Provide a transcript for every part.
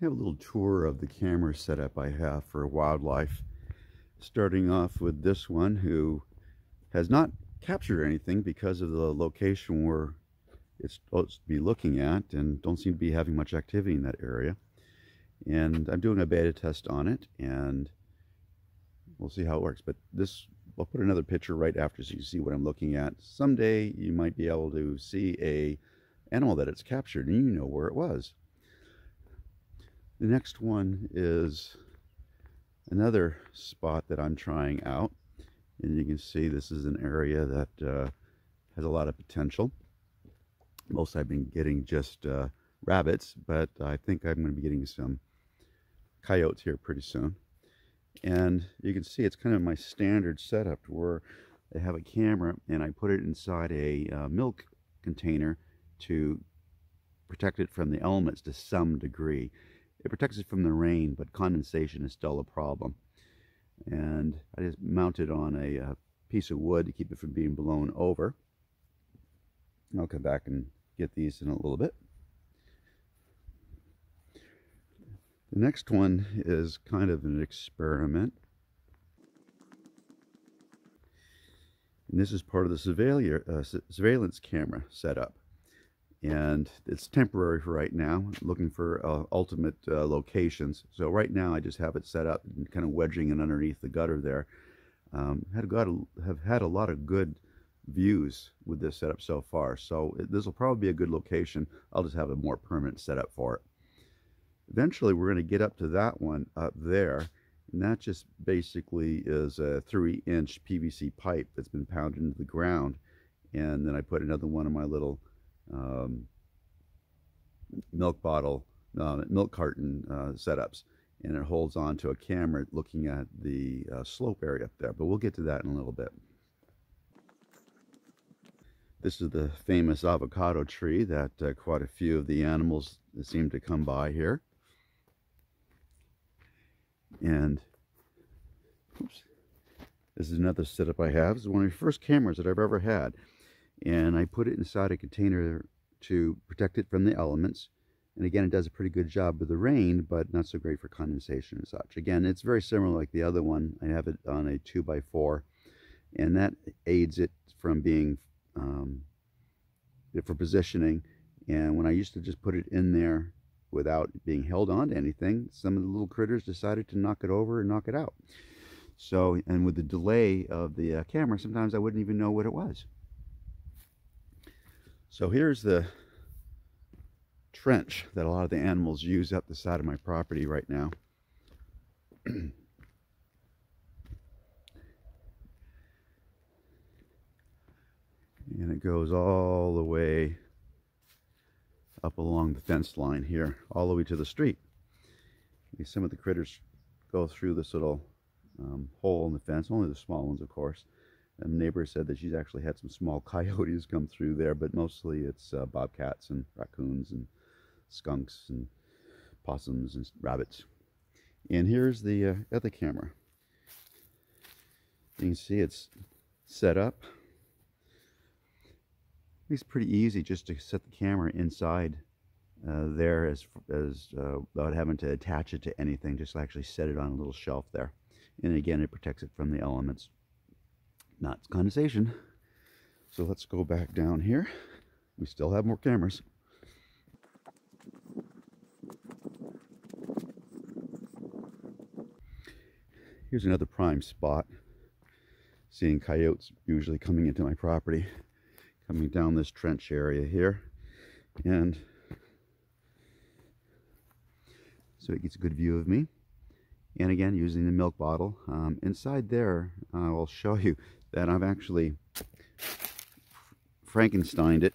have a little tour of the camera setup I have for wildlife. Starting off with this one who has not captured anything because of the location where it's supposed to be looking at and don't seem to be having much activity in that area. And I'm doing a beta test on it and we'll see how it works. But this, I'll put another picture right after so you see what I'm looking at. Someday you might be able to see a animal that it's captured and you know where it was. The next one is another spot that I'm trying out. And you can see this is an area that uh, has a lot of potential. Most I've been getting just uh, rabbits, but I think I'm going to be getting some coyotes here pretty soon. And you can see it's kind of my standard setup where I have a camera and I put it inside a uh, milk container to protect it from the elements to some degree. It protects it from the rain, but condensation is still a problem. And I just mounted on a, a uh, piece of wood to keep it from being blown over. I'll come back and get these in a little bit. The next one is kind of an experiment. And this is part of the uh, surveillance camera setup and it's temporary for right now looking for uh, ultimate uh, locations. So right now I just have it set up and kind of wedging it underneath the gutter there. Um, had got a, have had a lot of good views with this setup so far. So this will probably be a good location. I'll just have a more permanent setup for it. Eventually we're going to get up to that one up there and that just basically is a three inch PVC pipe that's been pounded into the ground and then I put another one of my little um, milk bottle, uh, milk carton uh, setups, and it holds on to a camera looking at the uh, slope area up there. But we'll get to that in a little bit. This is the famous avocado tree that uh, quite a few of the animals seem to come by here. And oops, this is another setup I have. This is one of the first cameras that I've ever had and I put it inside a container to protect it from the elements. And again, it does a pretty good job with the rain, but not so great for condensation and such. Again, it's very similar like the other one. I have it on a 2x4, and that aids it from being, um, for positioning. And when I used to just put it in there without being held on to anything, some of the little critters decided to knock it over and knock it out. So, and with the delay of the uh, camera, sometimes I wouldn't even know what it was. So here's the trench that a lot of the animals use up the side of my property right now. and it goes all the way up along the fence line here, all the way to the street. Some of the critters go through this little um, hole in the fence, only the small ones, of course. The neighbor said that she's actually had some small coyotes come through there, but mostly it's uh, bobcats and raccoons and skunks and possums and rabbits. And here's the uh, other camera. You can see it's set up. It's pretty easy just to set the camera inside uh, there as, as uh, without having to attach it to anything. Just actually set it on a little shelf there. And again, it protects it from the elements not condensation. So let's go back down here. We still have more cameras. Here's another prime spot. Seeing coyotes usually coming into my property, coming down this trench area here. And so it gets a good view of me. And again, using the milk bottle. Um, inside there, I will show you that I've actually Frankensteined it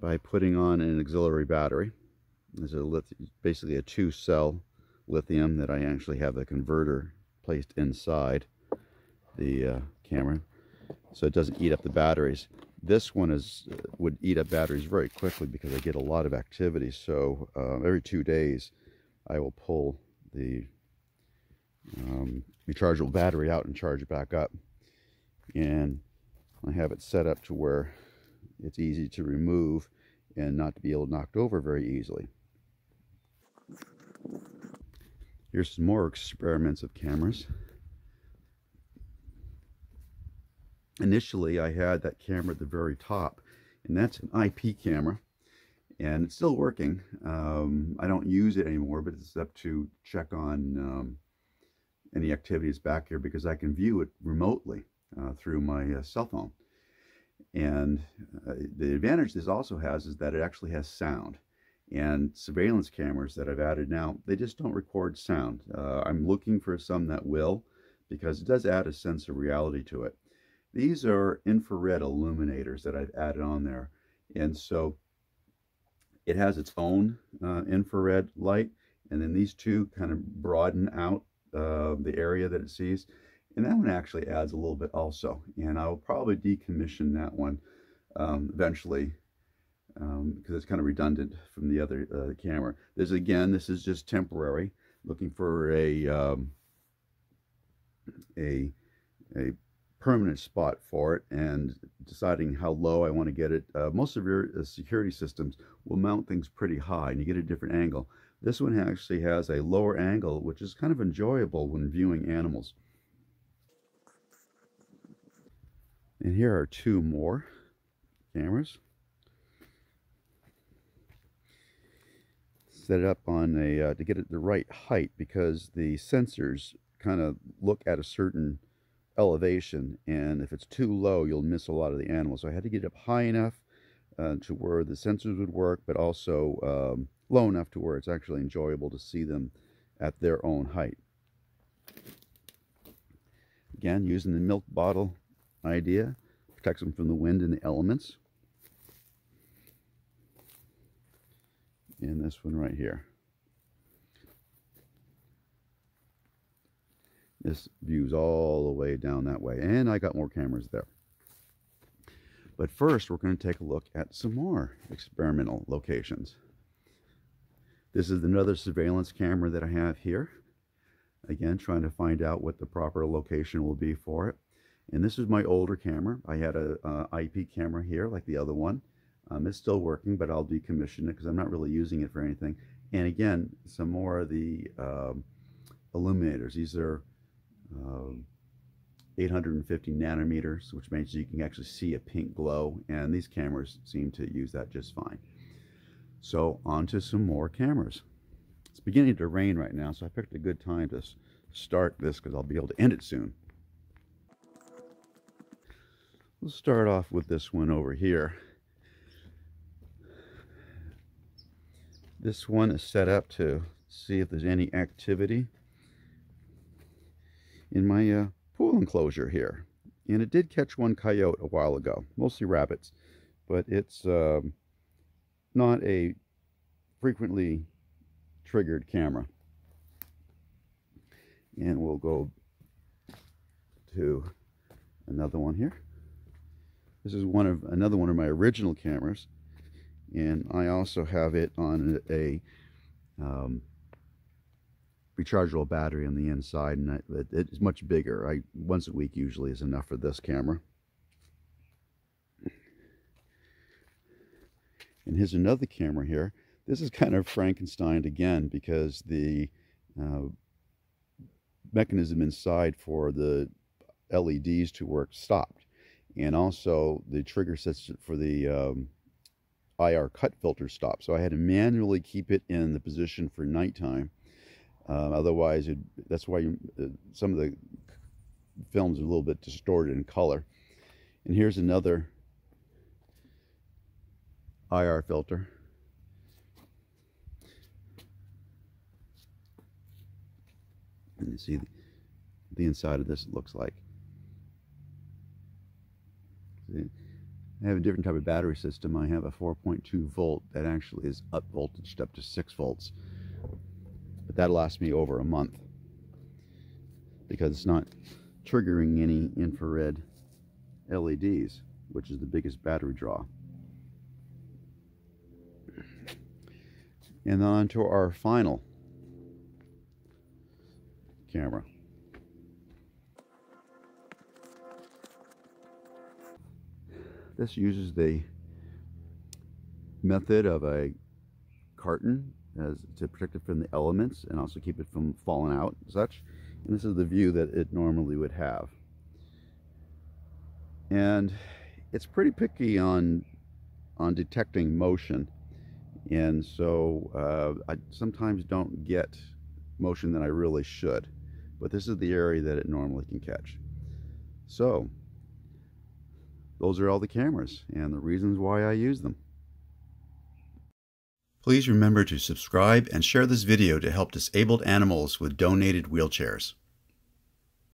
by putting on an auxiliary battery. There's a basically a two cell lithium that I actually have the converter placed inside the uh, camera so it doesn't eat up the batteries. This one is uh, would eat up batteries very quickly because I get a lot of activity. So uh, every two days I will pull the um, rechargeable battery out and charge it back up. And I have it set up to where it's easy to remove and not to be able to knocked over very easily. Here's some more experiments of cameras. Initially, I had that camera at the very top, and that's an IP camera, and it's still working. Um, I don't use it anymore, but it's up to check on um, any activities back here because I can view it remotely uh, through my uh, cell phone. And uh, the advantage this also has is that it actually has sound. And surveillance cameras that I've added now, they just don't record sound. Uh, I'm looking for some that will because it does add a sense of reality to it. These are infrared illuminators that I've added on there. And so it has its own uh, infrared light. And then these two kind of broaden out uh, the area that it sees. And that one actually adds a little bit also. And I'll probably decommission that one um, eventually because um, it's kind of redundant from the other uh, camera. This again, this is just temporary. Looking for a um, a a permanent spot for it and deciding how low I want to get it. Uh, most of your uh, security systems will mount things pretty high and you get a different angle. This one actually has a lower angle, which is kind of enjoyable when viewing animals. And here are two more cameras. Set it up on a, uh, to get it the right height because the sensors kind of look at a certain elevation and if it's too low you'll miss a lot of the animals. So I had to get it up high enough uh, to where the sensors would work but also um, low enough to where it's actually enjoyable to see them at their own height. Again, using the milk bottle idea. Protects them from the wind and the elements. And this one right here. This views all the way down that way. And I got more cameras there. But first, we're going to take a look at some more experimental locations. This is another surveillance camera that I have here. Again, trying to find out what the proper location will be for it. And this is my older camera. I had a, IP camera here like the other one. Um, it's still working, but I'll decommission it because I'm not really using it for anything. And again, some more of the um, illuminators. These are uh, 850 nanometers, which means you can actually see a pink glow. And these cameras seem to use that just fine. So on to some more cameras. It's beginning to rain right now, so I picked a good time to start this because I'll be able to end it soon. We'll start off with this one over here. This one is set up to see if there's any activity in my uh, pool enclosure here. And it did catch one coyote a while ago, mostly rabbits, but it's um, not a frequently triggered camera. And we'll go to another one here. This is one of another one of my original cameras, and I also have it on a, um, rechargeable battery on the inside, and it, it's much bigger. I once a week usually is enough for this camera. And here's another camera here. This is kind of Frankenstein again because the uh, mechanism inside for the LEDs to work stopped and also the trigger sets for the um, IR cut filter stopped. So I had to manually keep it in the position for nighttime. Uh, otherwise, it, that's why you, uh, some of the films are a little bit distorted in color. And here's another IR filter. And you see the, inside of this looks like. I have a different type of battery system. I have a 4.2 volt that actually is up voltaged up to 6 volts. But that lasts me over a month because it's not triggering any infrared LEDs, which is the biggest battery draw. And then on to our final camera. This uses the method of a carton as to protect it from the elements and also keep it from falling out and such. And this is the view that it normally would have. And it's pretty picky on on detecting motion. And so uh, I sometimes don't get motion that I really should. But this is the area that it normally can catch. So those are all the cameras and the reasons why I use them. Please remember to subscribe and share this video to help disabled animals with donated wheelchairs.